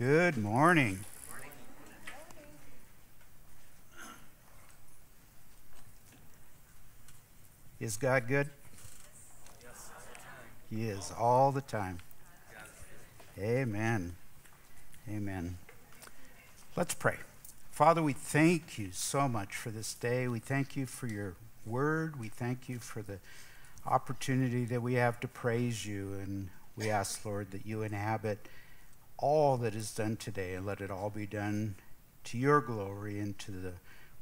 Good morning. Is God good? Yes, He is all the time. Amen. Amen. Let's pray. Father, we thank you so much for this day. We thank you for your word. We thank you for the opportunity that we have to praise you. And we ask, Lord, that you inhabit all that is done today and let it all be done to your glory and to the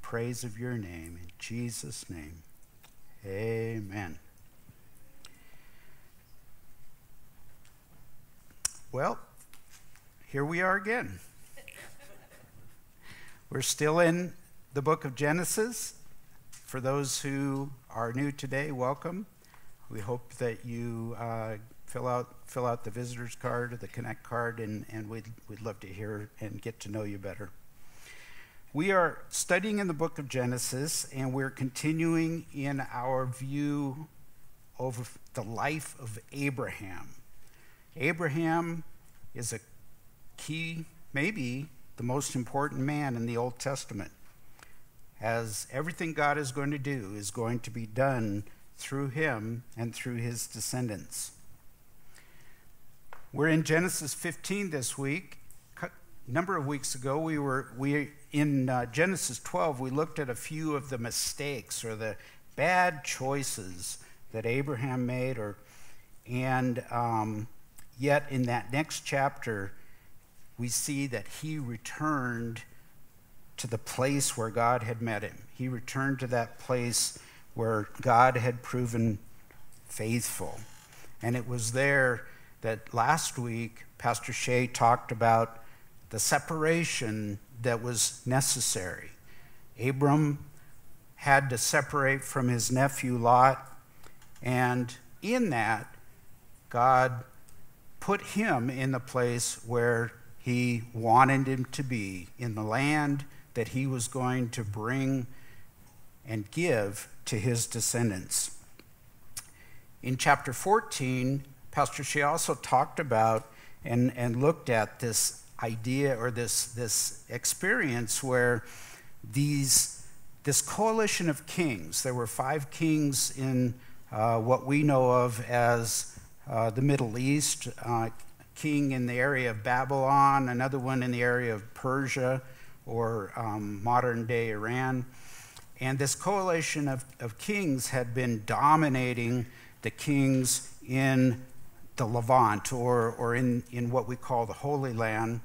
praise of your name. In Jesus' name, amen. Well, here we are again. We're still in the book of Genesis. For those who are new today, welcome. We hope that you uh, fill out fill out the visitors card or the connect card, and, and we'd, we'd love to hear and get to know you better. We are studying in the book of Genesis, and we're continuing in our view of the life of Abraham. Abraham is a key, maybe the most important man in the Old Testament, as everything God is going to do is going to be done through him and through his descendants. We're in Genesis 15 this week. A number of weeks ago, we were we in uh, Genesis 12. We looked at a few of the mistakes or the bad choices that Abraham made, or and um, yet in that next chapter, we see that he returned to the place where God had met him. He returned to that place where God had proven faithful, and it was there that last week Pastor Shea talked about the separation that was necessary. Abram had to separate from his nephew Lot, and in that, God put him in the place where he wanted him to be, in the land that he was going to bring and give to his descendants. In chapter 14, Pastor Shea also talked about and, and looked at this idea or this, this experience where these, this coalition of kings, there were five kings in uh, what we know of as uh, the Middle East, uh, king in the area of Babylon, another one in the area of Persia or um, modern day Iran. And this coalition of, of kings had been dominating the kings in the Levant or, or in, in what we call the Holy Land.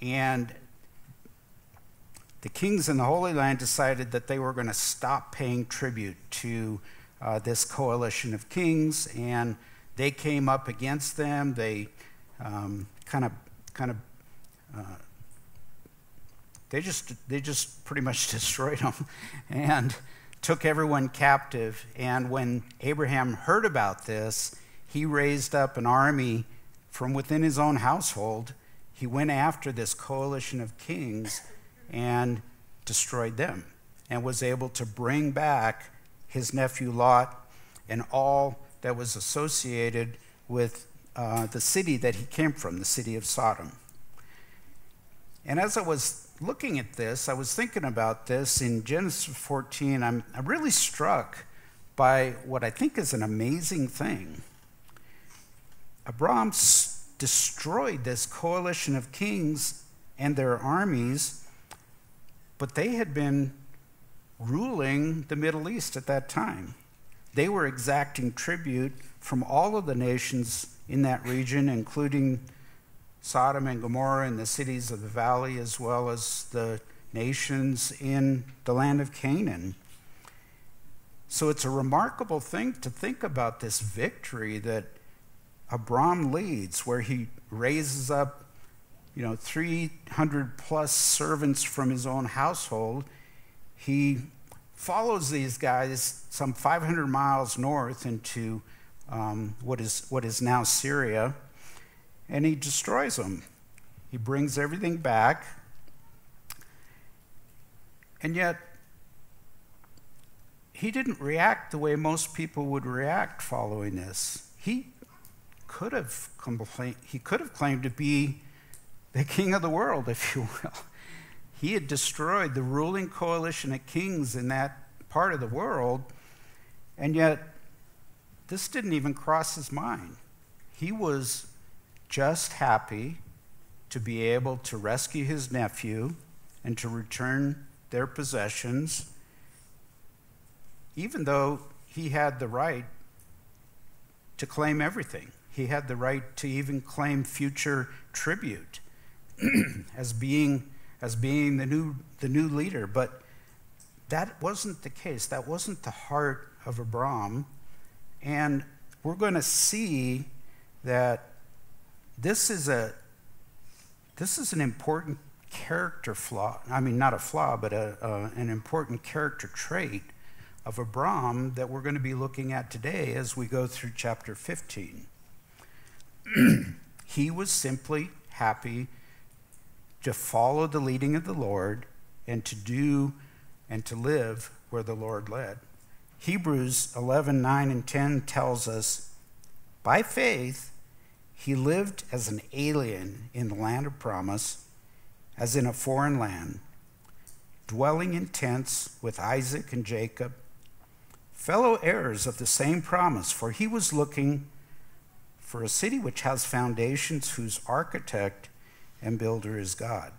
And the kings in the Holy Land decided that they were going to stop paying tribute to uh, this coalition of kings, and they came up against them. They kind of, kind of, they just, they just pretty much destroyed them, and took everyone captive. And when Abraham heard about this, he raised up an army from within his own household. He went after this coalition of kings and destroyed them and was able to bring back his nephew Lot and all that was associated with uh, the city that he came from, the city of Sodom. And as I was looking at this, I was thinking about this in Genesis 14. I'm, I'm really struck by what I think is an amazing thing. Abram destroyed this coalition of kings and their armies, but they had been ruling the Middle East at that time. They were exacting tribute from all of the nations in that region, including Sodom and Gomorrah and the cities of the valley, as well as the nations in the land of Canaan. So it's a remarkable thing to think about this victory that Abram leads, where he raises up, you know, 300 plus servants from his own household. He follows these guys some 500 miles north into um, what, is, what is now Syria, and he destroys them. He brings everything back. And yet, he didn't react the way most people would react following this. He could have complained, he could have claimed to be the king of the world, if you will. He had destroyed the ruling coalition of kings in that part of the world, and yet this didn't even cross his mind. He was just happy to be able to rescue his nephew and to return their possessions, even though he had the right to claim everything. He had the right to even claim future tribute as being as being the new the new leader, but that wasn't the case. That wasn't the heart of Abram. And we're going to see that this is a this is an important character flaw. I mean, not a flaw, but a, an important character trait of Abram that we're going to be looking at today as we go through chapter 15. he was simply happy to follow the leading of the Lord and to do and to live where the Lord led. Hebrews 11 9 and 10 tells us, by faith, he lived as an alien in the land of promise, as in a foreign land, dwelling in tents with Isaac and Jacob, fellow heirs of the same promise, for he was looking for a city which has foundations, whose architect and builder is God.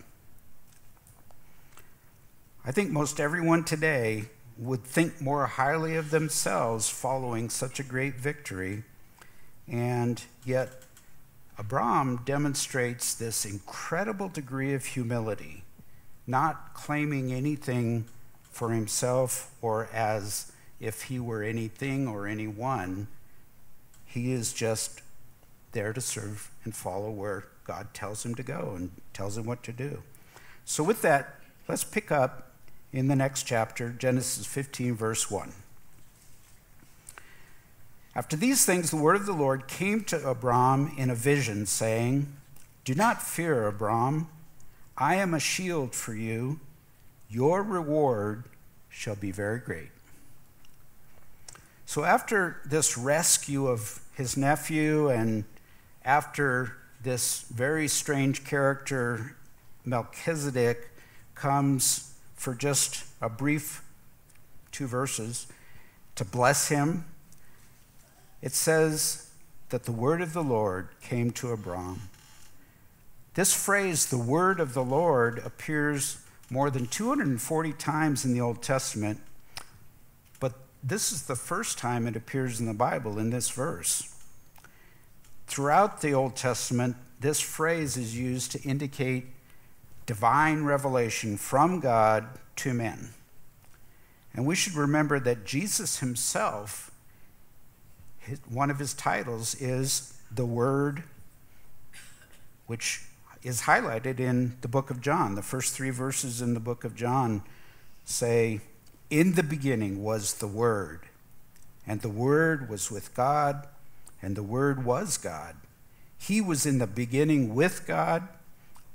I think most everyone today would think more highly of themselves following such a great victory, and yet Abram demonstrates this incredible degree of humility, not claiming anything for himself or as if he were anything or anyone. He is just there to serve and follow where God tells him to go and tells him what to do. So, with that, let's pick up in the next chapter, Genesis 15, verse 1. After these things, the word of the Lord came to Abram in a vision, saying, Do not fear, Abram. I am a shield for you. Your reward shall be very great. So, after this rescue of his nephew and after this very strange character, Melchizedek, comes for just a brief two verses to bless him it says that the word of the Lord came to Abram. This phrase, the word of the Lord, appears more than 240 times in the Old Testament, but this is the first time it appears in the Bible in this verse. Throughout the Old Testament, this phrase is used to indicate divine revelation from God to men. And we should remember that Jesus himself one of his titles is the Word, which is highlighted in the book of John. The first three verses in the book of John say, In the beginning was the Word, and the Word was with God, and the Word was God. He was in the beginning with God.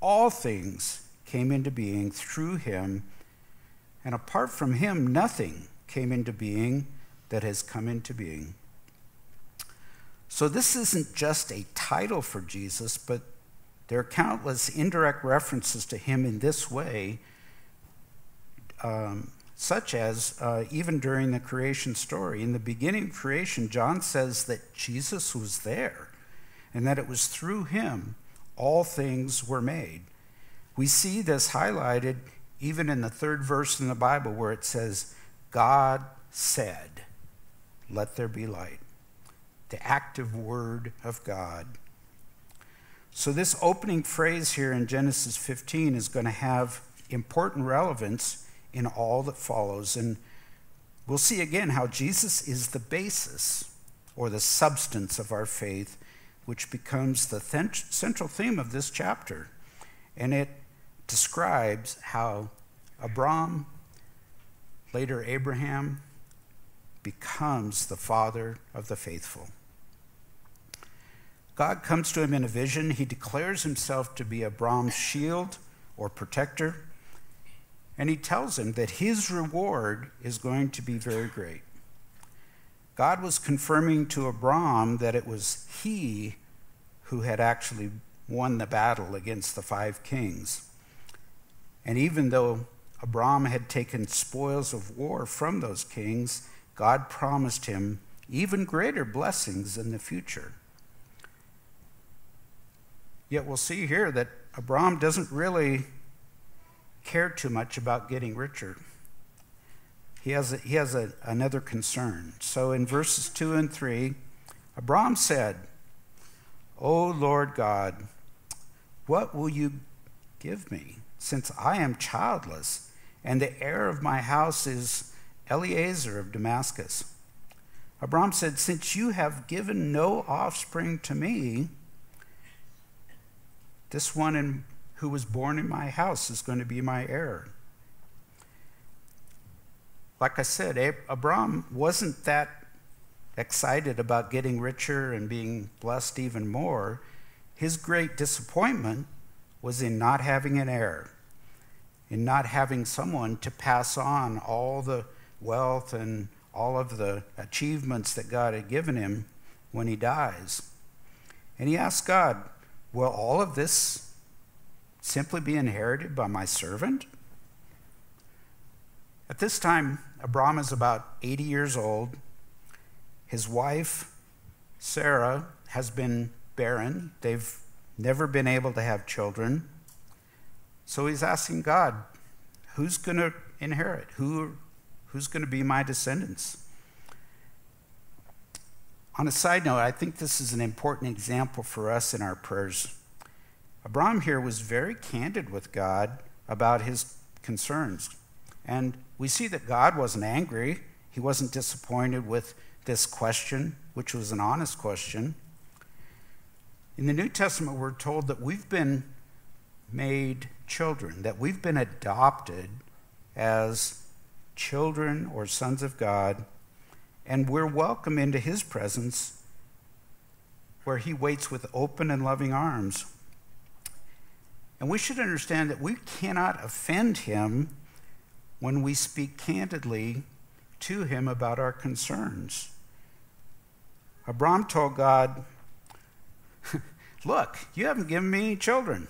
All things came into being through him, and apart from him, nothing came into being that has come into being. So this isn't just a title for Jesus, but there are countless indirect references to him in this way, um, such as uh, even during the creation story. In the beginning of creation, John says that Jesus was there and that it was through him all things were made. We see this highlighted even in the third verse in the Bible where it says, God said, Let there be light the active word of God. So, this opening phrase here in Genesis 15 is going to have important relevance in all that follows. And we'll see again how Jesus is the basis or the substance of our faith, which becomes the central theme of this chapter. And it describes how Abram, later Abraham, becomes the father of the faithful. God comes to him in a vision. He declares himself to be Abram's shield or protector. And he tells him that his reward is going to be very great. God was confirming to Abram that it was he who had actually won the battle against the five kings. And even though Abram had taken spoils of war from those kings, God promised him even greater blessings in the future. Yet we'll see here that Abram doesn't really care too much about getting richer. He has, a, he has a, another concern. So in verses 2 and 3, Abram said, O Lord God, what will you give me, since I am childless, and the heir of my house is Eliezer of Damascus? Abram said, Since you have given no offspring to me, this one in, who was born in my house is going to be my heir. Like I said, Abram wasn't that excited about getting richer and being blessed even more. His great disappointment was in not having an heir, in not having someone to pass on all the wealth and all of the achievements that God had given him when he dies. And he asked God, Will all of this simply be inherited by my servant? At this time, Abram is about 80 years old. His wife, Sarah, has been barren. They've never been able to have children. So he's asking God, who's going to inherit? Who, who's going to be my descendants? On a side note, I think this is an important example for us in our prayers. Abram here was very candid with God about his concerns. And we see that God wasn't angry, he wasn't disappointed with this question, which was an honest question. In the New Testament, we're told that we've been made children, that we've been adopted as children or sons of God, and we're welcome into his presence where he waits with open and loving arms. And we should understand that we cannot offend him when we speak candidly to him about our concerns. Abram told God, Look, you haven't given me any children.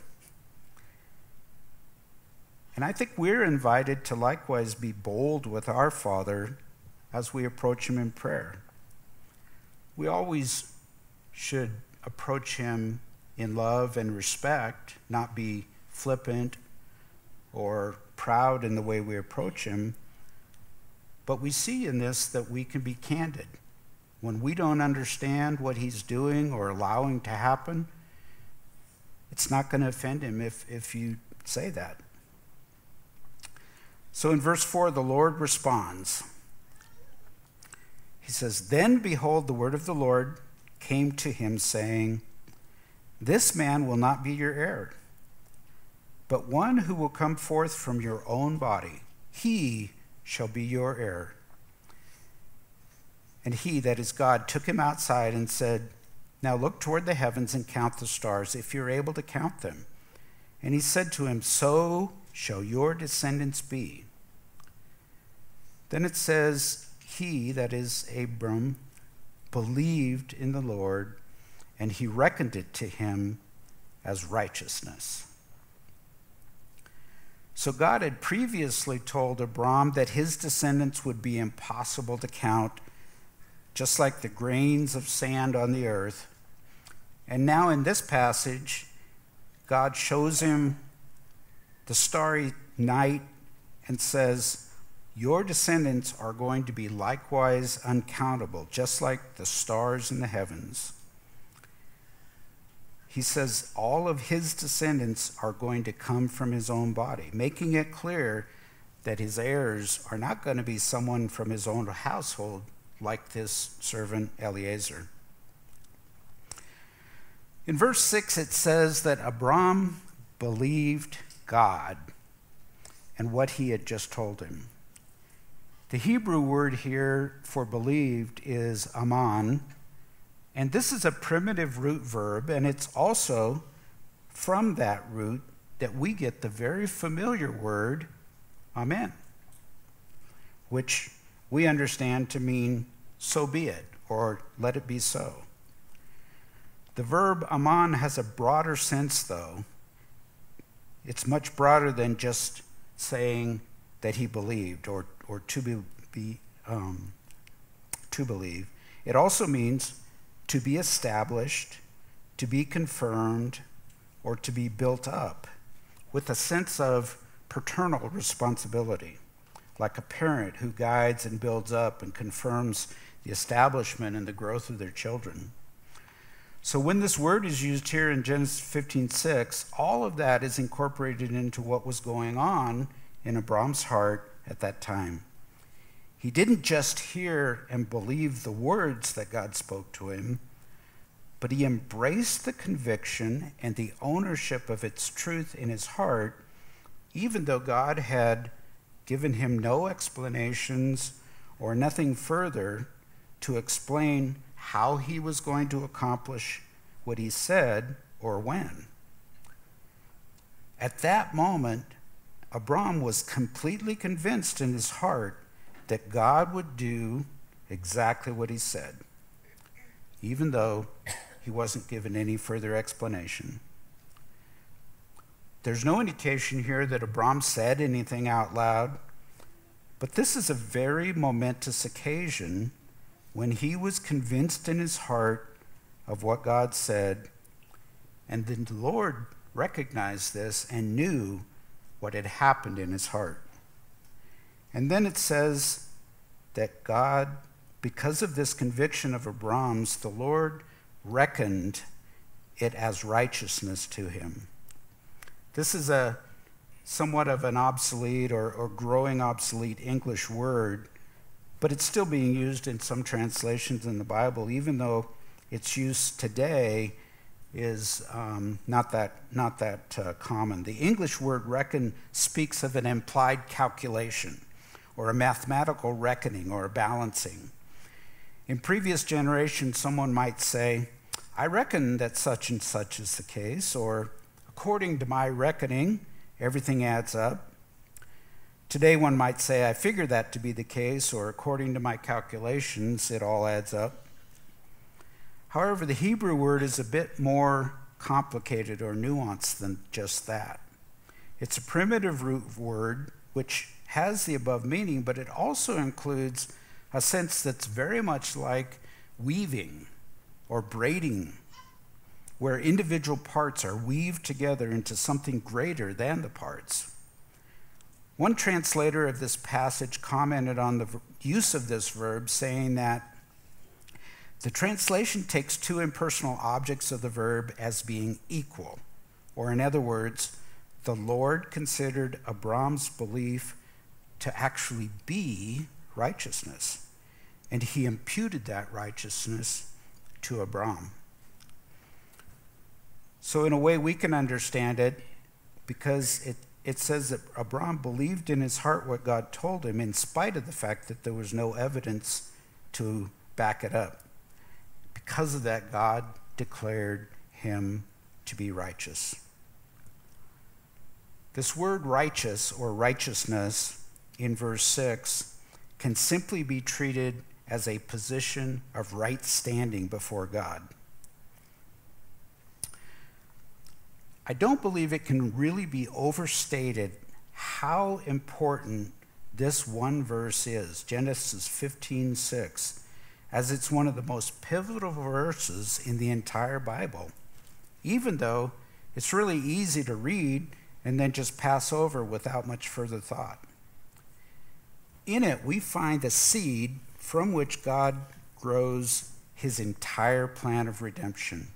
And I think we're invited to likewise be bold with our Father as we approach Him in prayer. We always should approach Him in love and respect, not be flippant or proud in the way we approach Him. But we see in this that we can be candid. When we don't understand what He's doing or allowing to happen, it's not going to offend Him if, if you say that. So in verse 4, the Lord responds. He says, Then behold, the word of the Lord came to him, saying, This man will not be your heir, but one who will come forth from your own body, he shall be your heir. And he, that is God, took him outside and said, Now look toward the heavens and count the stars, if you're able to count them. And he said to him, So shall your descendants be. Then it says, He, that is Abram, believed in the Lord, and he reckoned it to him as righteousness. So God had previously told Abram that his descendants would be impossible to count, just like the grains of sand on the earth. And now in this passage, God shows him the starry night and says, Your descendants are going to be likewise uncountable, just like the stars in the heavens he says all of his descendants are going to come from his own body, making it clear that his heirs are not going to be someone from his own household like this servant Eliezer. In verse 6, it says that Abram believed God and what he had just told him. The Hebrew word here for believed is aman, and this is a primitive root verb, and it's also from that root that we get the very familiar word amen, which we understand to mean so be it or let it be so. The verb aman has a broader sense, though. It's much broader than just saying that he believed or, or to, be, be um, to believe. It also means to be established, to be confirmed, or to be built up with a sense of paternal responsibility, like a parent who guides and builds up and confirms the establishment and the growth of their children. So when this word is used here in Genesis 15:6, all of that is incorporated into what was going on in Abram's heart at that time. He didn't just hear and believe the words that God spoke to him, but he embraced the conviction and the ownership of its truth in his heart, even though God had given him no explanations or nothing further to explain how he was going to accomplish what he said or when. At that moment, Abram was completely convinced in his heart that God would do exactly what he said, even though he wasn't given any further explanation. There's no indication here that Abram said anything out loud, but this is a very momentous occasion when he was convinced in his heart of what God said, and then the Lord recognized this and knew what had happened in his heart. And then it says that God, because of this conviction of Abram's, the Lord reckoned it as righteousness to him. This is a somewhat of an obsolete or, or growing obsolete English word but it's still being used in some translations in the Bible, even though its use today is um, not that, not that uh, common. The English word reckon speaks of an implied calculation or a mathematical reckoning or a balancing. In previous generations, someone might say, I reckon that such and such is the case, or according to my reckoning, everything adds up. Today, one might say, I figure that to be the case, or according to my calculations, it all adds up. However, the Hebrew word is a bit more complicated or nuanced than just that. It's a primitive root word which has the above meaning, but it also includes a sense that's very much like weaving or braiding, where individual parts are weaved together into something greater than the parts. One translator of this passage commented on the use of this verb, saying that the translation takes two impersonal objects of the verb as being equal, or in other words, the Lord considered Abram's belief to actually be righteousness, and he imputed that righteousness to Abram. So, in a way, we can understand it because it it says that Abram believed in his heart what God told him, in spite of the fact that there was no evidence to back it up. Because of that, God declared him to be righteous. This word righteous or righteousness in verse 6 can simply be treated as a position of right standing before God. I don't believe it can really be overstated how important this one verse is, Genesis 15 6, as it's one of the most pivotal verses in the entire Bible, even though it's really easy to read and then just pass over without much further thought. In it, we find the seed from which God grows his entire plan of redemption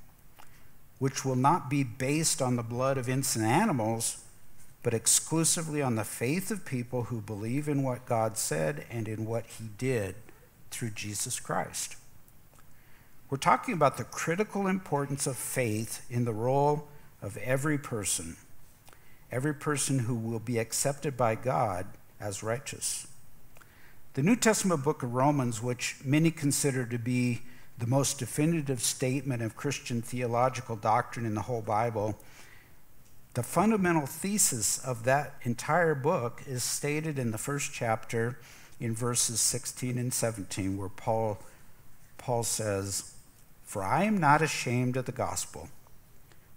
which will not be based on the blood of innocent animals, but exclusively on the faith of people who believe in what God said and in what he did through Jesus Christ. We're talking about the critical importance of faith in the role of every person, every person who will be accepted by God as righteous. The New Testament book of Romans, which many consider to be the most definitive statement of Christian theological doctrine in the whole Bible, the fundamental thesis of that entire book is stated in the first chapter in verses 16 and 17, where Paul, Paul says, For I am not ashamed of the gospel,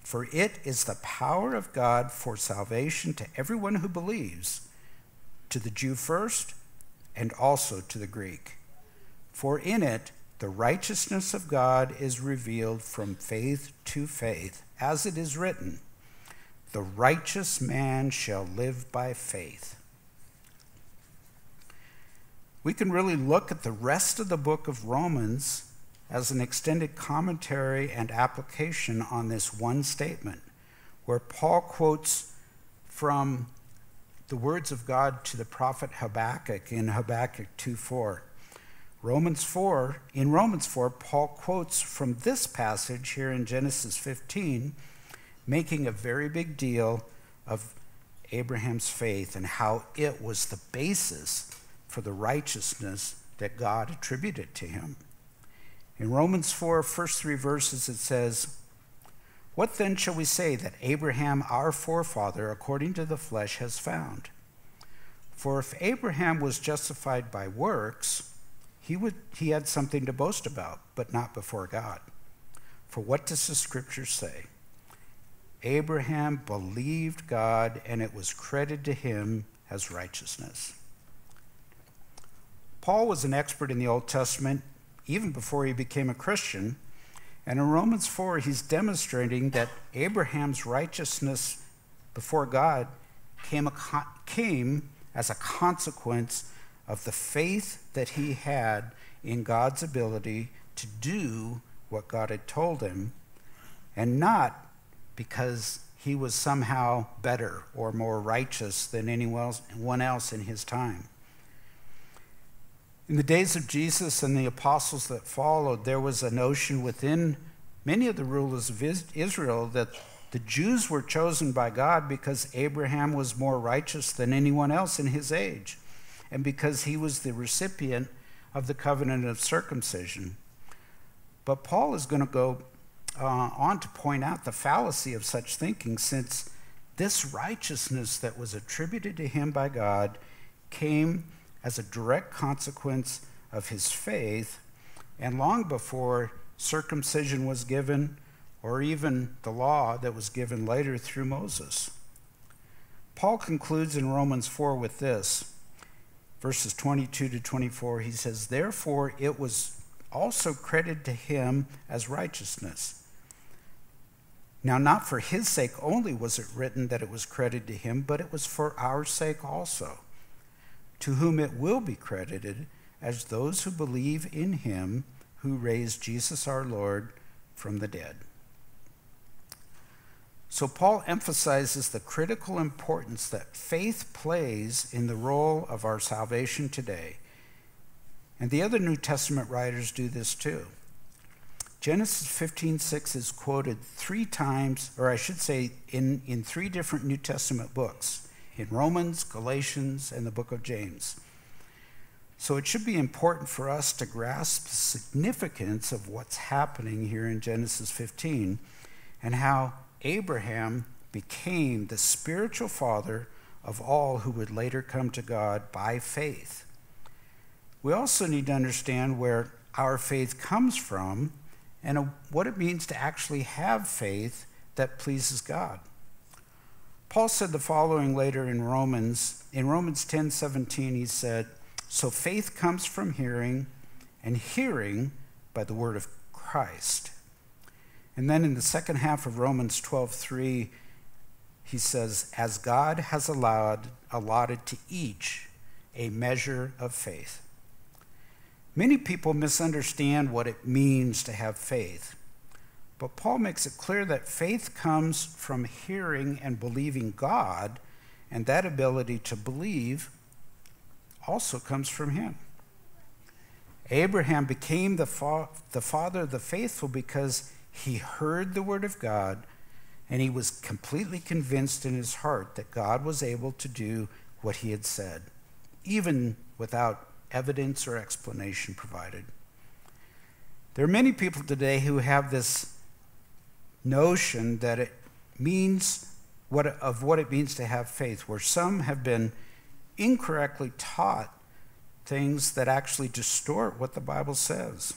for it is the power of God for salvation to everyone who believes, to the Jew first, and also to the Greek. For in it the righteousness of God is revealed from faith to faith, as it is written, The righteous man shall live by faith. We can really look at the rest of the book of Romans as an extended commentary and application on this one statement, where Paul quotes from the words of God to the prophet Habakkuk in Habakkuk 2:4. Romans 4, in Romans 4, Paul quotes from this passage here in Genesis 15, making a very big deal of Abraham's faith and how it was the basis for the righteousness that God attributed to him. In Romans 4, first three verses, it says, What then shall we say that Abraham, our forefather, according to the flesh, has found? For if Abraham was justified by works, he, would, he had something to boast about, but not before God. For what does the scripture say? Abraham believed God, and it was credited to him as righteousness. Paul was an expert in the Old Testament even before he became a Christian. And in Romans 4, he's demonstrating that Abraham's righteousness before God came, a, came as a consequence of the faith that he had in God's ability to do what God had told him, and not because he was somehow better or more righteous than anyone else in his time. In the days of Jesus and the apostles that followed, there was a notion within many of the rulers of Israel that the Jews were chosen by God because Abraham was more righteous than anyone else in his age, and because he was the recipient of the covenant of circumcision. But Paul is going to go uh, on to point out the fallacy of such thinking, since this righteousness that was attributed to him by God came as a direct consequence of his faith, and long before circumcision was given, or even the law that was given later through Moses. Paul concludes in Romans 4 with this verses 22 to 24. He says, Therefore, it was also credited to him as righteousness. Now, not for his sake only was it written that it was credited to him, but it was for our sake also to whom it will be credited as those who believe in him who raised Jesus our Lord from the dead. So, Paul emphasizes the critical importance that faith plays in the role of our salvation today. And the other New Testament writers do this too. Genesis 15:6 is quoted 3 times or I should say in in 3 different New Testament books in Romans, Galatians, and the book of James. So it should be important for us to grasp the significance of what's happening here in Genesis 15 and how Abraham became the spiritual father of all who would later come to God by faith. We also need to understand where our faith comes from and what it means to actually have faith that pleases God. Paul said the following later in Romans. In Romans 10 17, he said, So faith comes from hearing, and hearing by the word of Christ. And then in the second half of Romans 12 3, he says, As God has allowed, allotted to each a measure of faith. Many people misunderstand what it means to have faith. But Paul makes it clear that faith comes from hearing and believing God, and that ability to believe also comes from him. Abraham became the, fa- the father of the faithful because he heard the word of God and he was completely convinced in his heart that God was able to do what he had said, even without evidence or explanation provided. There are many people today who have this notion that it means what, of what it means to have faith, where some have been incorrectly taught things that actually distort what the Bible says.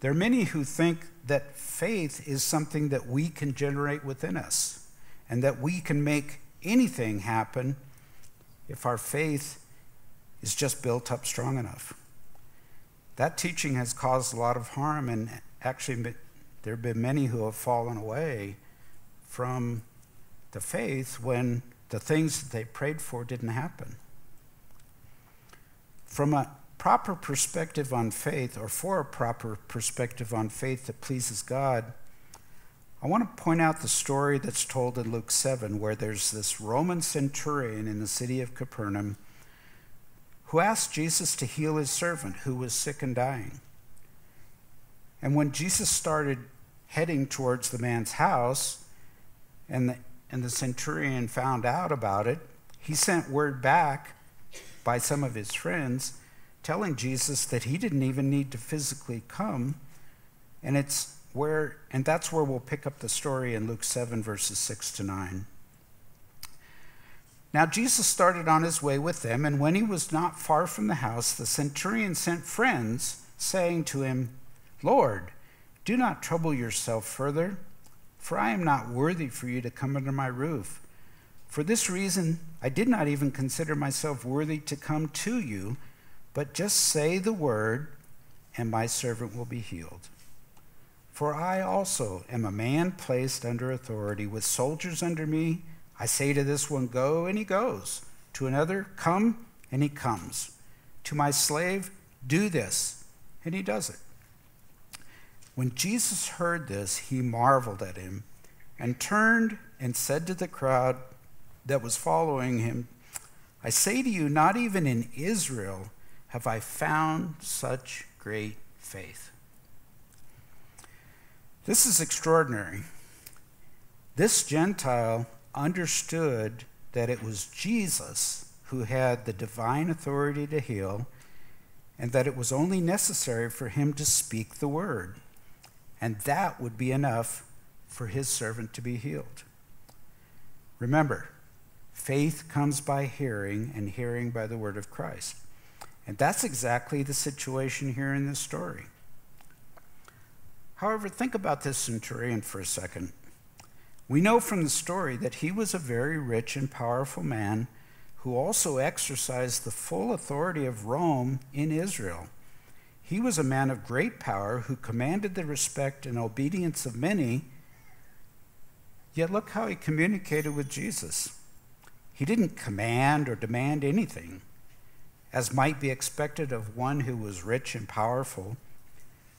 There are many who think that faith is something that we can generate within us and that we can make anything happen if our faith is just built up strong enough. That teaching has caused a lot of harm, and actually, there have been many who have fallen away from the faith when the things that they prayed for didn't happen. From a proper perspective on faith, or for a proper perspective on faith that pleases God, I want to point out the story that's told in Luke 7, where there's this Roman centurion in the city of Capernaum who asked Jesus to heal his servant who was sick and dying. And when Jesus started heading towards the man's house, and the, and the centurion found out about it, he sent word back by some of his friends telling Jesus that he didn't even need to physically come. And it's where, and that's where we'll pick up the story in Luke 7, verses 6 to 9. Now Jesus started on his way with them, and when he was not far from the house, the centurion sent friends, saying to him, Lord, do not trouble yourself further, for I am not worthy for you to come under my roof. For this reason, I did not even consider myself worthy to come to you, but just say the word, and my servant will be healed. For I also am a man placed under authority, with soldiers under me. I say to this one, Go, and he goes. To another, Come, and he comes. To my slave, Do this, and he does it. When Jesus heard this, he marveled at him and turned and said to the crowd that was following him, I say to you, not even in Israel have I found such great faith. This is extraordinary. This Gentile understood that it was Jesus who had the divine authority to heal, and that it was only necessary for him to speak the word, and that would be enough for his servant to be healed. Remember, faith comes by hearing, and hearing by the word of Christ. And that's exactly the situation here in this story. However, think about this centurion for a second. We know from the story that he was a very rich and powerful man who also exercised the full authority of Rome in Israel. He was a man of great power who commanded the respect and obedience of many. Yet look how he communicated with Jesus. He didn't command or demand anything, as might be expected of one who was rich and powerful.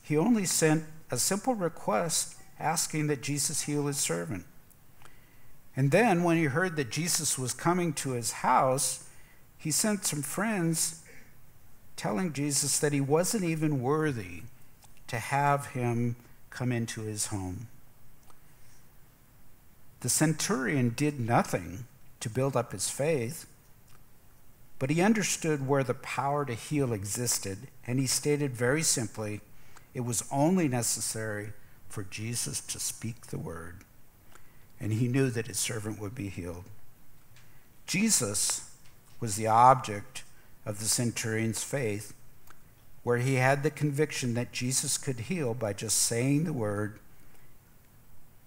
He only sent a simple request asking that Jesus heal his servant. And then, when he heard that Jesus was coming to his house, he sent some friends telling Jesus that he wasn't even worthy to have him come into his home. The centurion did nothing to build up his faith, but he understood where the power to heal existed, and he stated very simply it was only necessary for Jesus to speak the word, and he knew that his servant would be healed. Jesus was the object of the centurion's faith, where he had the conviction that Jesus could heal by just saying the word,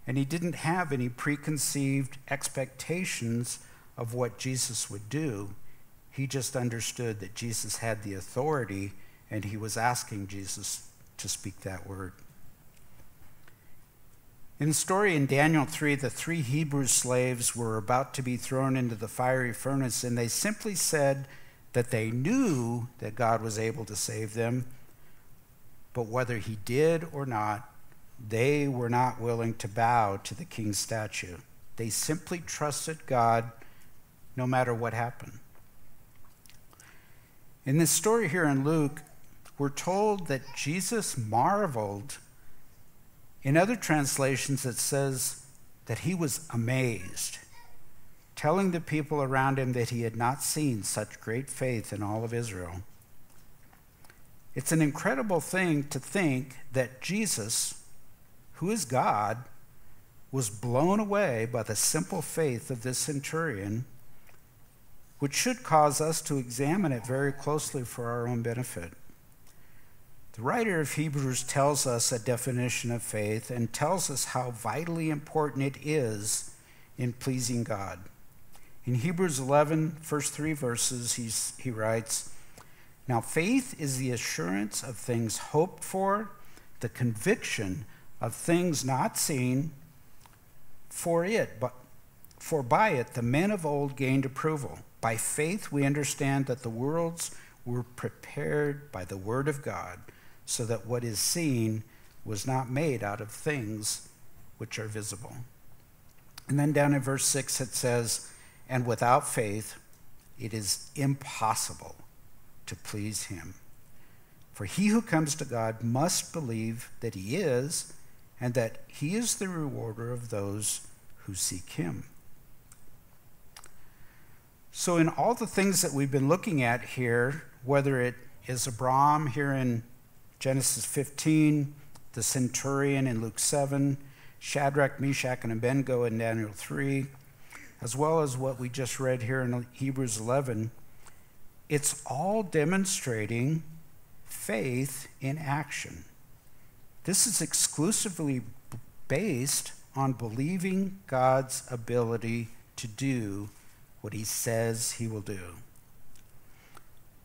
and he didn't have any preconceived expectations of what Jesus would do. He just understood that Jesus had the authority, and he was asking Jesus to speak that word. In the story in Daniel 3, the three Hebrew slaves were about to be thrown into the fiery furnace, and they simply said that they knew that God was able to save them, but whether he did or not, they were not willing to bow to the king's statue. They simply trusted God no matter what happened. In this story here in Luke, we're told that Jesus marveled. In other translations, it says that he was amazed, telling the people around him that he had not seen such great faith in all of Israel. It's an incredible thing to think that Jesus, who is God, was blown away by the simple faith of this centurion, which should cause us to examine it very closely for our own benefit. The writer of Hebrews tells us a definition of faith and tells us how vitally important it is in pleasing God. In Hebrews 11, first three verses, he's, he writes, Now faith is the assurance of things hoped for, the conviction of things not seen. For it, but for by it the men of old gained approval. By faith we understand that the worlds were prepared by the word of God so that what is seen was not made out of things which are visible. And then down in verse 6 it says, And without faith it is impossible to please him. For he who comes to God must believe that he is, and that he is the rewarder of those who seek him. So, in all the things that we've been looking at here, whether it is Abraham here in Genesis 15, the centurion in Luke 7, Shadrach, Meshach, and Abednego in Daniel 3, as well as what we just read here in Hebrews 11, it's all demonstrating faith in action. This is exclusively based on believing God's ability to do what he says he will do.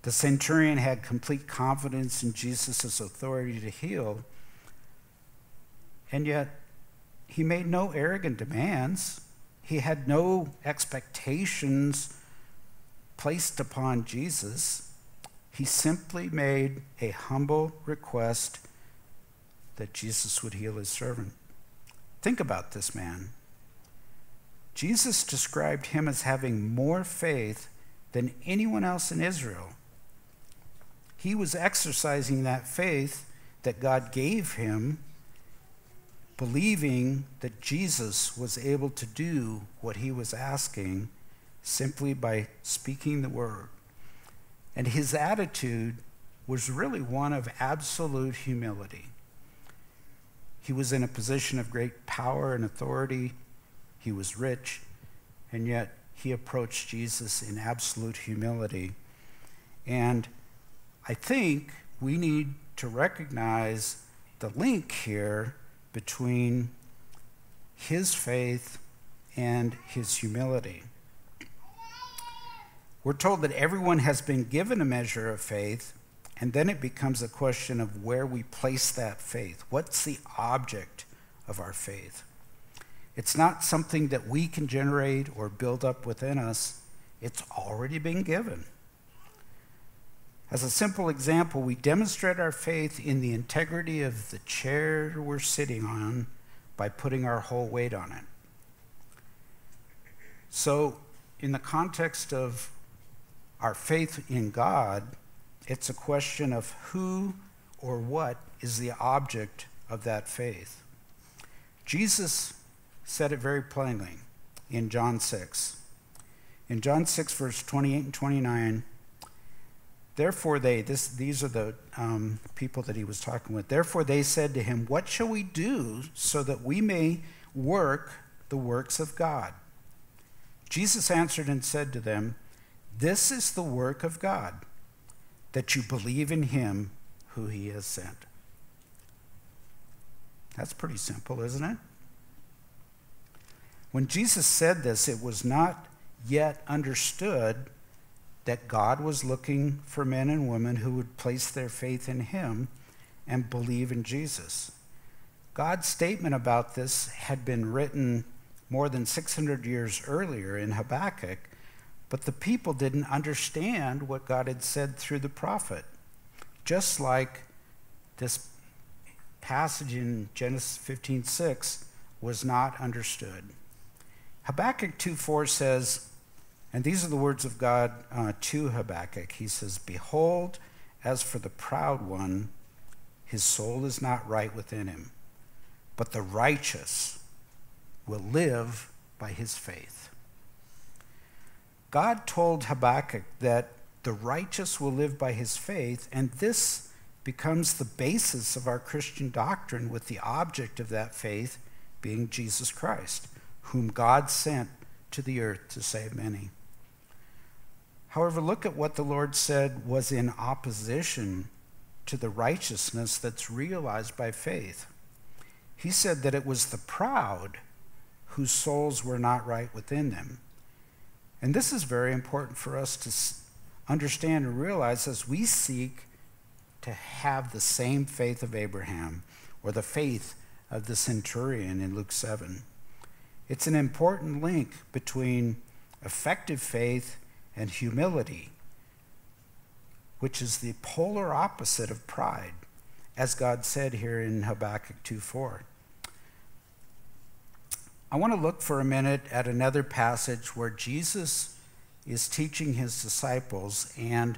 The centurion had complete confidence in Jesus' authority to heal, and yet he made no arrogant demands. He had no expectations placed upon Jesus. He simply made a humble request that Jesus would heal his servant. Think about this man. Jesus described him as having more faith than anyone else in Israel he was exercising that faith that God gave him, believing that Jesus was able to do what he was asking simply by speaking the word. And his attitude was really one of absolute humility. He was in a position of great power and authority. He was rich, and yet he approached Jesus in absolute humility. And I think we need to recognize the link here between his faith and his humility. We're told that everyone has been given a measure of faith, and then it becomes a question of where we place that faith. What's the object of our faith? It's not something that we can generate or build up within us, it's already been given. As a simple example, we demonstrate our faith in the integrity of the chair we're sitting on by putting our whole weight on it. So, in the context of our faith in God, it's a question of who or what is the object of that faith. Jesus said it very plainly in John 6. In John 6, verse 28 and 29, Therefore, they, this, these are the um, people that he was talking with. Therefore, they said to him, What shall we do so that we may work the works of God? Jesus answered and said to them, This is the work of God, that you believe in him who he has sent. That's pretty simple, isn't it? When Jesus said this, it was not yet understood that God was looking for men and women who would place their faith in Him and believe in Jesus. God's statement about this had been written more than 600 years earlier in Habakkuk, but the people didn't understand what God had said through the prophet. Just like this passage in Genesis 15:6 was not understood. Habakkuk 2:4 says, and these are the words of God uh, to Habakkuk. He says, Behold, as for the proud one, his soul is not right within him, but the righteous will live by his faith. God told Habakkuk that the righteous will live by his faith, and this becomes the basis of our Christian doctrine, with the object of that faith being Jesus Christ, whom God sent to the earth to save many. However, look at what the Lord said was in opposition to the righteousness that's realized by faith. He said that it was the proud whose souls were not right within them. And this is very important for us to understand and realize as we seek to have the same faith of Abraham or the faith of the centurion in Luke 7. It's an important link between effective faith and humility, which is the polar opposite of pride, as God said here in Habakkuk 2:4. I want to look for a minute at another passage where Jesus is teaching his disciples, and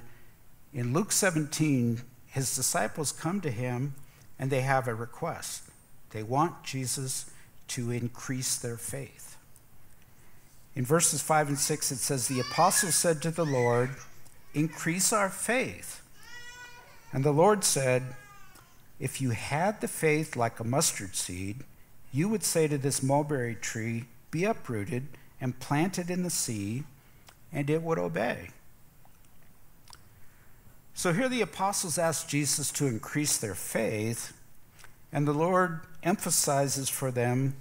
in Luke 17, his disciples come to him and they have a request. They want Jesus to increase their faith. In verses 5 and 6, it says, The apostles said to the Lord, Increase our faith. And the Lord said, If you had the faith like a mustard seed, you would say to this mulberry tree, Be uprooted and planted in the sea, and it would obey. So here the apostles ask Jesus to increase their faith, and the Lord emphasizes for them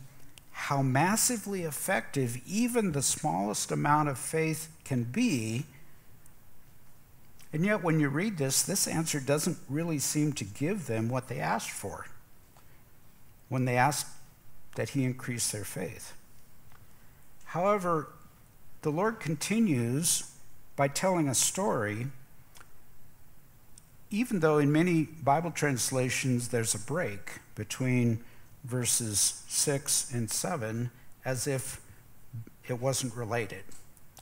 how massively effective even the smallest amount of faith can be. And yet, when you read this, this answer doesn't really seem to give them what they asked for when they asked that He increase their faith. However, the Lord continues by telling a story, even though in many Bible translations there's a break between verses 6 and 7 as if it wasn't related.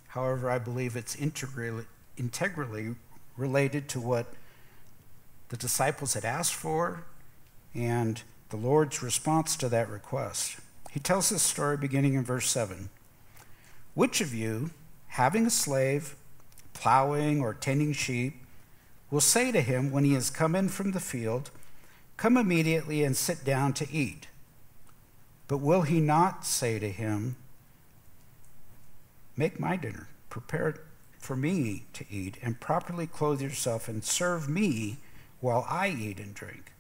However, I believe it's integrally, integrally related to what the disciples had asked for and the Lord's response to that request. He tells this story beginning in verse 7. Which of you, having a slave, plowing or tending sheep, will say to him when he has come in from the field, Come immediately and sit down to eat? But will he not say to him, Make my dinner, prepare it for me to eat, and properly clothe yourself and serve me while I eat and drink?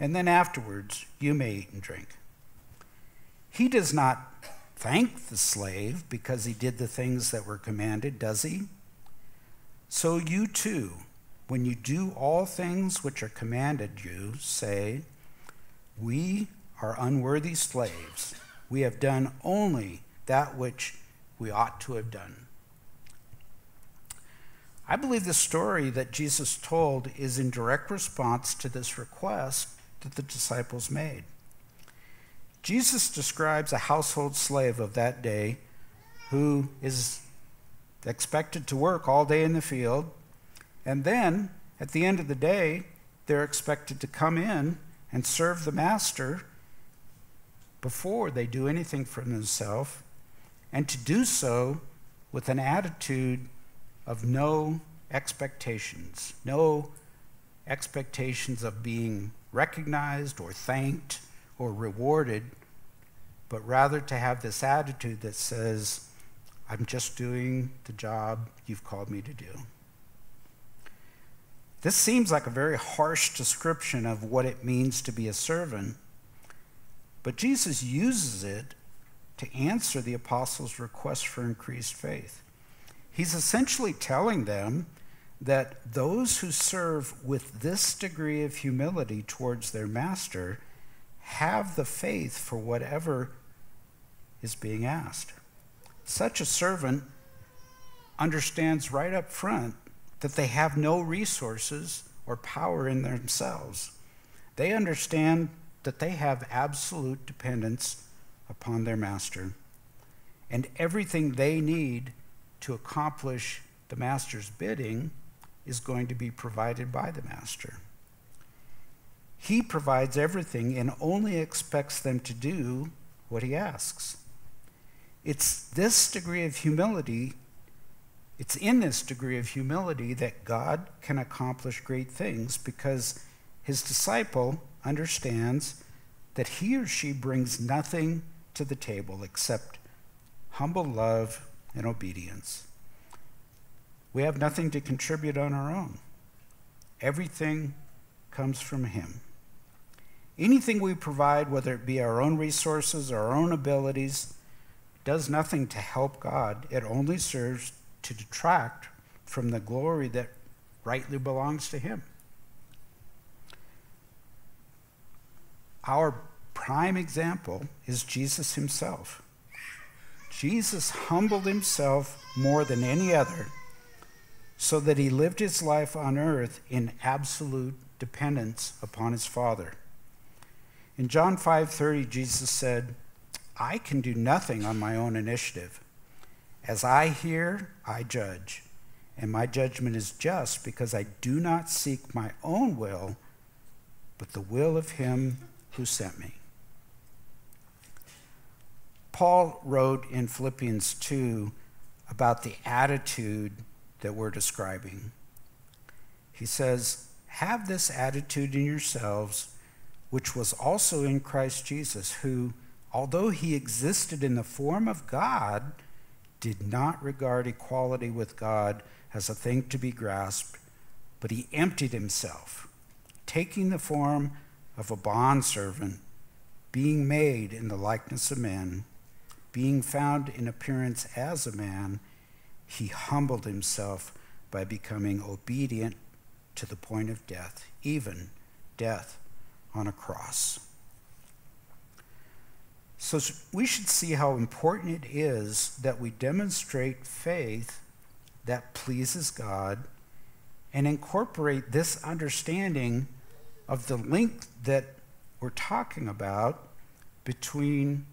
And then afterwards you may eat and drink. He does not thank the slave because he did the things that were commanded, does he? So you too, when you do all things which are commanded you, say, We are unworthy slaves. We have done only that which we ought to have done. I believe the story that Jesus told is in direct response to this request that the disciples made. Jesus describes a household slave of that day who is expected to work all day in the field, and then at the end of the day, they're expected to come in and serve the master before they do anything for themselves, and to do so with an attitude of no expectations, no expectations of being recognized or thanked or rewarded, but rather to have this attitude that says, I'm just doing the job you've called me to do. This seems like a very harsh description of what it means to be a servant, but Jesus uses it to answer the apostles' request for increased faith. He's essentially telling them that those who serve with this degree of humility towards their master have the faith for whatever is being asked. Such a servant understands right up front that they have no resources or power in themselves. They understand that they have absolute dependence upon their master. And everything they need to accomplish the master's bidding is going to be provided by the master. He provides everything and only expects them to do what he asks. It's this degree of humility, it's in this degree of humility that God can accomplish great things because his disciple understands that he or she brings nothing to the table except humble love and obedience. We have nothing to contribute on our own. Everything comes from Him. Anything we provide, whether it be our own resources or our own abilities, does nothing to help God. It only serves to detract from the glory that rightly belongs to Him. Our prime example is Jesus Himself. Jesus humbled Himself more than any other so that He lived His life on earth in absolute dependence upon His Father. In John 5:30 Jesus said, "I can do nothing on my own initiative. As I hear, I judge, and my judgment is just because I do not seek my own will, but the will of him who sent me." Paul wrote in Philippians 2 about the attitude that we're describing. He says, Have this attitude in yourselves which was also in Christ Jesus, who, although he existed in the form of God, did not regard equality with God as a thing to be grasped, but he emptied himself, taking the form of a bondservant, being made in the likeness of men, being found in appearance as a man, he humbled himself by becoming obedient to the point of death, even death on a cross. So we should see how important it is that we demonstrate faith that pleases God and incorporate this understanding of the link that we're talking about between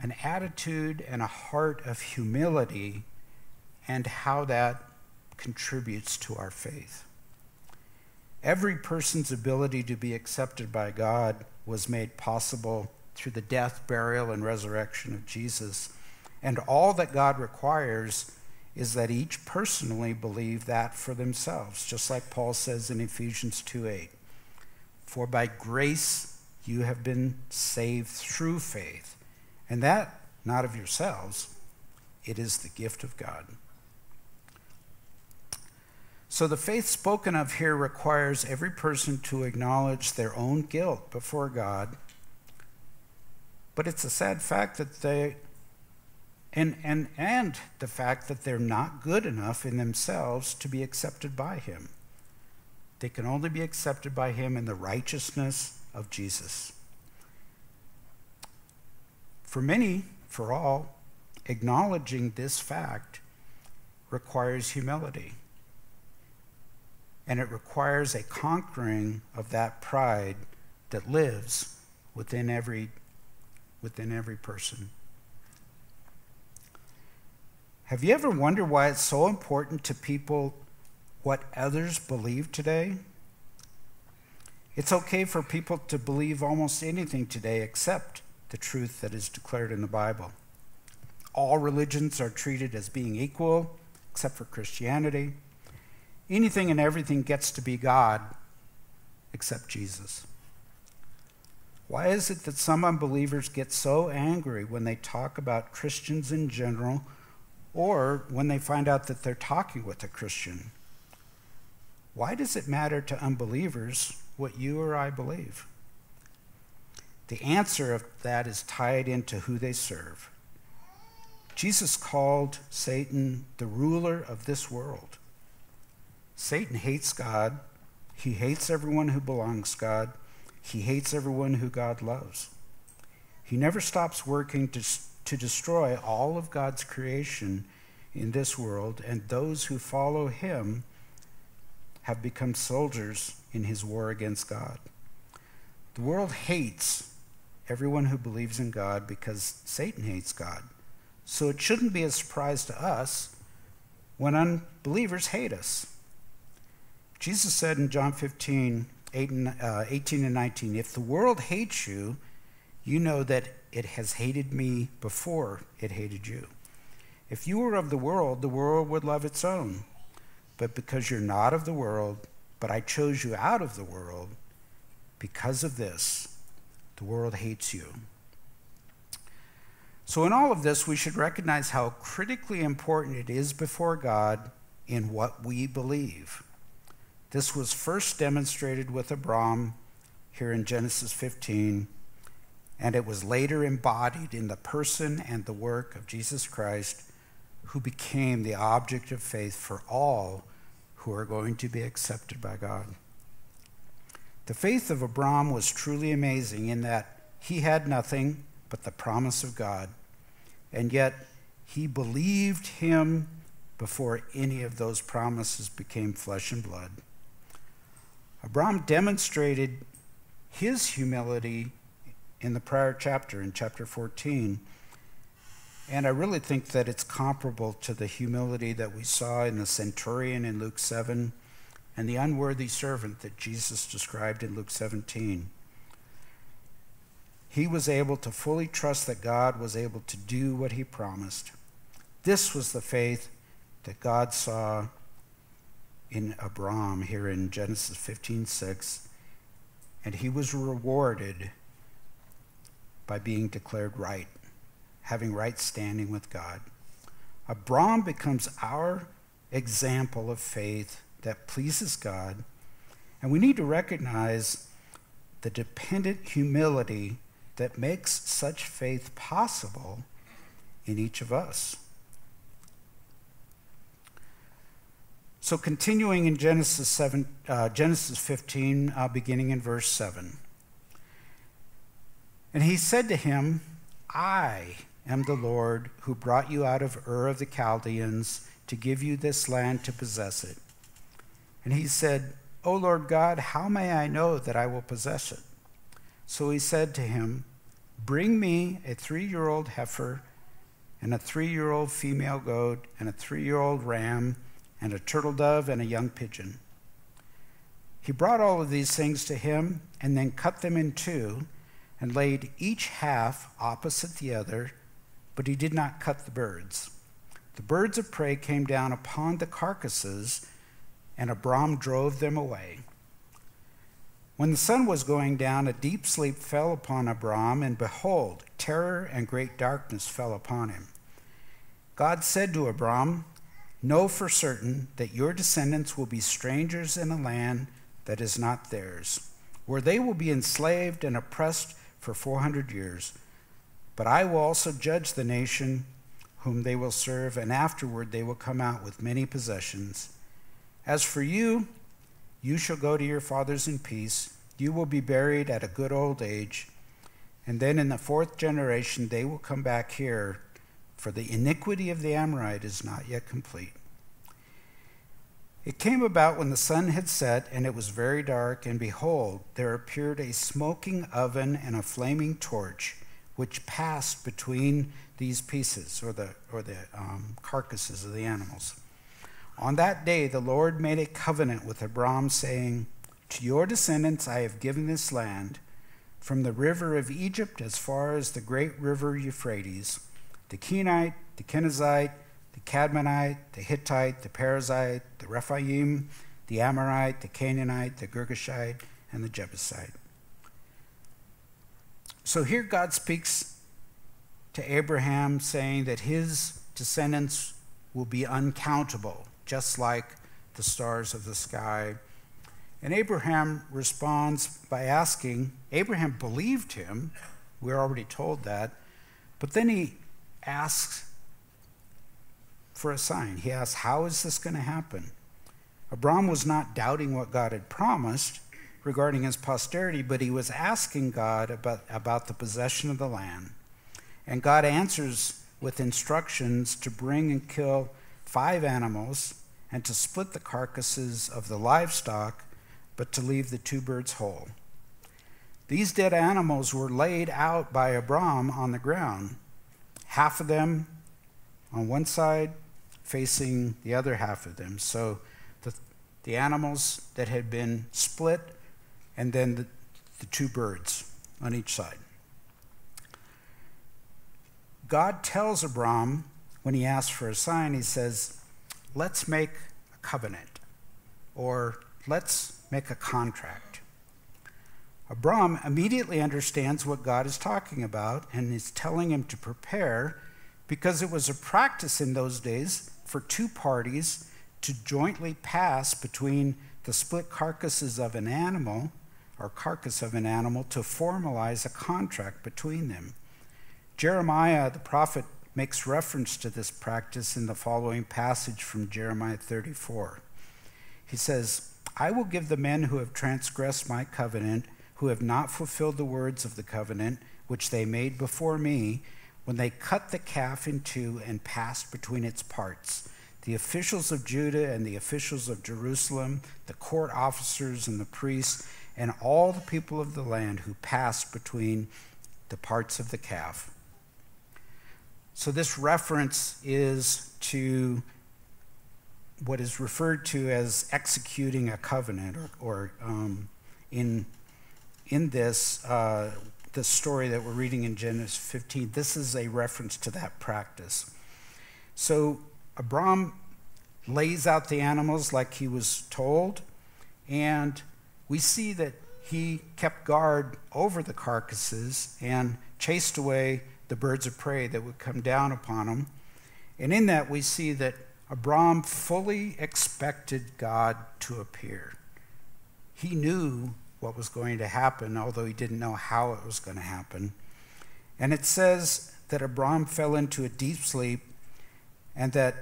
an attitude and a heart of humility and how that contributes to our faith. Every person's ability to be accepted by God was made possible through the death, burial, and resurrection of Jesus. And all that God requires is that each personally believe that for themselves, just like Paul says in Ephesians 2:8. For by grace you have been saved through faith, and that not of yourselves, it is the gift of God. So the faith spoken of here requires every person to acknowledge their own guilt before God. But it's a sad fact that they and, and, and the fact that they're not good enough in themselves to be accepted by Him. They can only be accepted by Him in the righteousness of Jesus. For many, for all, acknowledging this fact requires humility. And it requires a conquering of that pride that lives within every, within every person. Have you ever wondered why it's so important to people what others believe today? It's okay for people to believe almost anything today except the truth that is declared in the Bible. All religions are treated as being equal, except for Christianity anything and everything gets to be God except Jesus. Why is it that some unbelievers get so angry when they talk about Christians in general or when they find out that they're talking with a Christian? Why does it matter to unbelievers what you or I believe? The answer of that is tied into who they serve. Jesus called Satan the ruler of this world. Satan hates God. He hates everyone who belongs to God. He hates everyone who God loves. He never stops working to, to destroy all of God's creation in this world, and those who follow him have become soldiers in his war against God. The world hates everyone who believes in God because Satan hates God. So it shouldn't be a surprise to us when unbelievers hate us. Jesus said in John 15, uh, 18 and 19, If the world hates you, you know that it has hated me before it hated you. If you were of the world, the world would love its own. But because you're not of the world, but I chose you out of the world, because of this, the world hates you. So, in all of this, we should recognize how critically important it is before God in what we believe. This was first demonstrated with Abram here in Genesis 15, and it was later embodied in the person and the work of Jesus Christ, who became the object of faith for all who are going to be accepted by God. The faith of Abram was truly amazing in that he had nothing but the promise of God, and yet he believed him before any of those promises became flesh and blood. Abram demonstrated his humility in the prior chapter, in chapter 14. And I really think that it's comparable to the humility that we saw in the centurion in Luke 7 and the unworthy servant that Jesus described in Luke 17. He was able to fully trust that God was able to do what he promised. This was the faith that God saw in Abram here in Genesis 15:6 and he was rewarded by being declared right, having right standing with God. Abram becomes our example of faith that pleases God, and we need to recognize the dependent humility that makes such faith possible in each of us. So, continuing in Genesis, 7, uh, Genesis 15, uh, beginning in verse 7. And he said to him, I am the Lord who brought you out of Ur of the Chaldeans to give you this land to possess it. And he said, O Lord God, how may I know that I will possess it? So he said to him, Bring me a three year old heifer, and a three year old female goat, and a three year old ram and a turtle dove and a young pigeon. He brought all of these things to him and then cut them in two and laid each half opposite the other, but he did not cut the birds. The birds of prey came down upon the carcasses, and Abram drove them away. When the sun was going down, a deep sleep fell upon Abram, and behold, terror and great darkness fell upon him. God said to Abram, Know for certain that your descendants will be strangers in a land that is not theirs, where they will be enslaved and oppressed for 400 years. But I will also judge the nation whom they will serve, and afterward they will come out with many possessions. As for you, you shall go to your fathers in peace. You will be buried at a good old age. And then in the fourth generation they will come back here for the iniquity of the Amorite is not yet complete. It came about when the sun had set, and it was very dark, and behold, there appeared a smoking oven and a flaming torch, which passed between these pieces, or the, or the um, carcasses of the animals. On that day, the Lord made a covenant with Abram, saying, To your descendants I have given this land, from the river of Egypt as far as the great river Euphrates the Kenite, the Kenizzite, the Cadmonite, the Hittite, the Perizzite, the Rephaim, the Amorite, the Canaanite, the Girgashite, and the Jebusite. So here God speaks to Abraham, saying that his descendants will be uncountable, just like the stars of the sky. And Abraham responds by asking, Abraham believed him, we're already told that, but then he asks for a sign. He asks, How is this going to happen? Abram was not doubting what God had promised regarding his posterity, but he was asking God about, about the possession of the land. And God answers with instructions to bring and kill five animals and to split the carcasses of the livestock, but to leave the two birds whole. These dead animals were laid out by Abram on the ground half of them on one side facing the other half of them. So the, the animals that had been split, and then the, the two birds on each side. God tells Abram when he asks for a sign, he says, Let's make a covenant, or let's make a contract. Abram immediately understands what God is talking about and is telling him to prepare because it was a practice in those days for two parties to jointly pass between the split carcasses of an animal or carcass of an animal to formalize a contract between them. Jeremiah, the prophet, makes reference to this practice in the following passage from Jeremiah 34. He says, I will give the men who have transgressed my covenant, who have not fulfilled the words of the covenant which they made before me, when they cut the calf in two and passed between its parts. The officials of Judah and the officials of Jerusalem, the court officers and the priests, and all the people of the land who passed between the parts of the calf. So, this reference is to what is referred to as executing a covenant, or, or um, in, in this, uh, the story that we're reading in Genesis 15, this is a reference to that practice. So, Abram lays out the animals like he was told, and we see that he kept guard over the carcasses and chased away the birds of prey that would come down upon him. And in that, we see that Abram fully expected God to appear. He knew what was going to happen, although he didn't know how it was going to happen. And it says that Abram fell into a deep sleep and that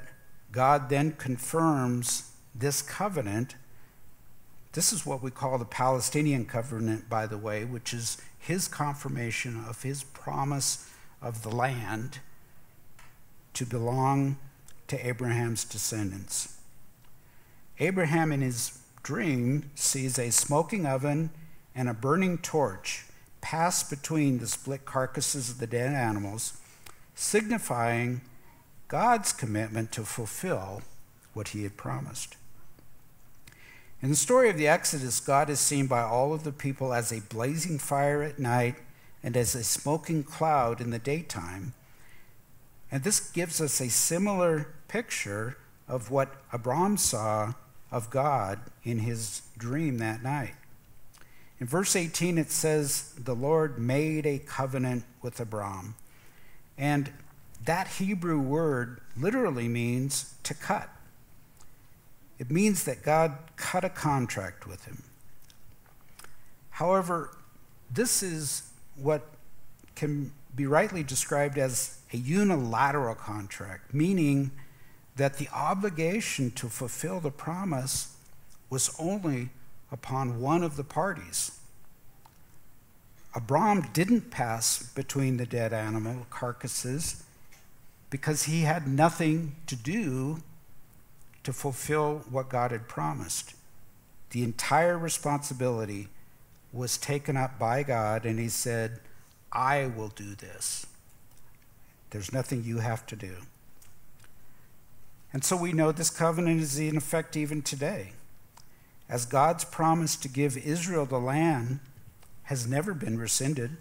God then confirms this covenant. This is what we call the Palestinian covenant, by the way, which is his confirmation of his promise of the land to belong to Abraham's descendants. Abraham, in his dream, sees a smoking oven and a burning torch pass between the split carcasses of the dead animals, signifying God's commitment to fulfill what he had promised. In the story of the Exodus, God is seen by all of the people as a blazing fire at night and as a smoking cloud in the daytime. And this gives us a similar picture of what Abram saw of God in his dream that night. In verse 18, it says, The Lord made a covenant with Abram. And that Hebrew word literally means to cut. It means that God cut a contract with him. However, this is what can be rightly described as a unilateral contract, meaning that the obligation to fulfill the promise was only upon one of the parties. Abram didn't pass between the dead animal carcasses because he had nothing to do to fulfill what God had promised. The entire responsibility was taken up by God, and he said, I will do this. There's nothing you have to do. And so we know this covenant is in effect even today. As God's promise to give Israel the land has never been rescinded,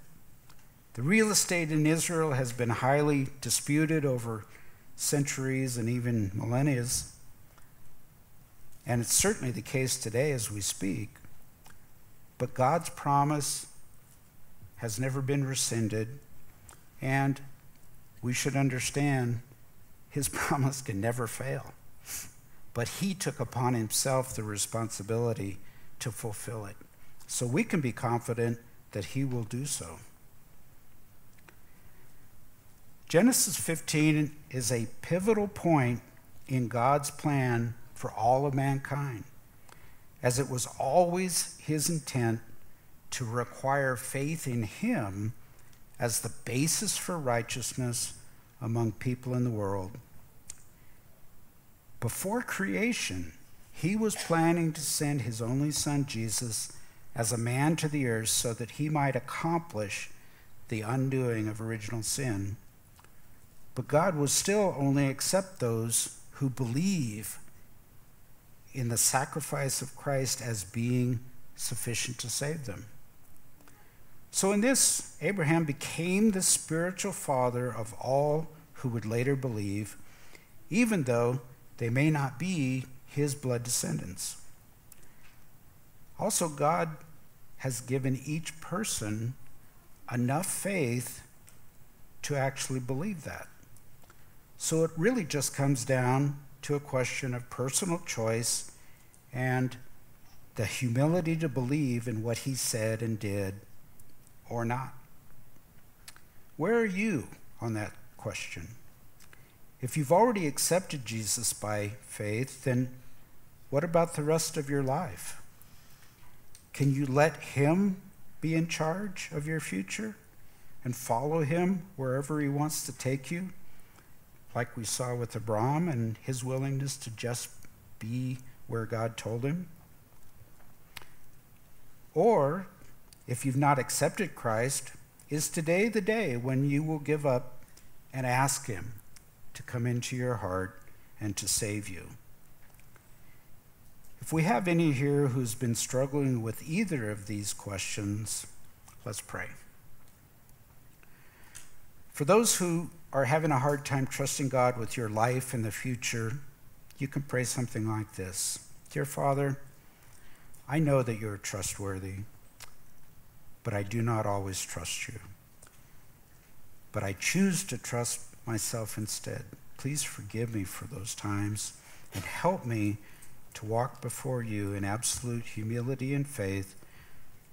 the real estate in Israel has been highly disputed over centuries and even millennia. And it's certainly the case today as we speak. But God's promise has never been rescinded, and we should understand his promise can never fail. But he took upon himself the responsibility to fulfill it. So we can be confident that he will do so. Genesis 15 is a pivotal point in God's plan for all of mankind, as it was always his intent to require faith in him as the basis for righteousness among people in the world. Before creation, he was planning to send his only son, Jesus, as a man to the earth so that he might accomplish the undoing of original sin. But God will still only accept those who believe in the sacrifice of Christ as being sufficient to save them. So, in this, Abraham became the spiritual father of all who would later believe, even though they may not be his blood descendants. Also, God has given each person enough faith to actually believe that. So it really just comes down to a question of personal choice and the humility to believe in what he said and did or not? Where are you on that question? If you've already accepted Jesus by faith, then what about the rest of your life? Can you let him be in charge of your future and follow him wherever he wants to take you? Like we saw with Abram and his willingness to just be where God told him? Or, if you've not accepted Christ, is today the day when you will give up and ask Him to come into your heart and to save you? If we have any here who's been struggling with either of these questions, let's pray. For those who are having a hard time trusting God with your life and the future, you can pray something like this Dear Father, I know that you're trustworthy, but I do not always trust you. But I choose to trust myself instead. Please forgive me for those times and help me to walk before you in absolute humility and faith,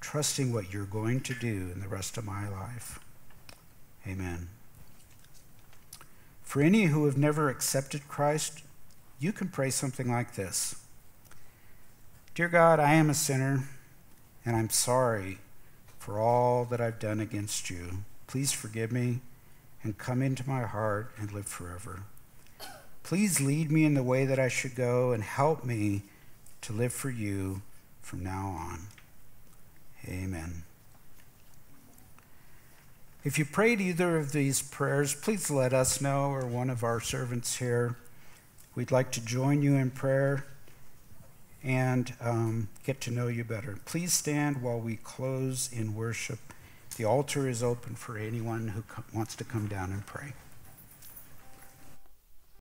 trusting what you're going to do in the rest of my life. Amen. For any who have never accepted Christ, you can pray something like this Dear God, I am a sinner, and I'm sorry for all that I've done against you. Please forgive me and come into my heart and live forever. Please lead me in the way that I should go and help me to live for you from now on. Amen. If you prayed either of these prayers, please let us know or one of our servants here. We'd like to join you in prayer and um, get to know you better. Please stand while we close in worship. The altar is open for anyone who wants to come down and pray.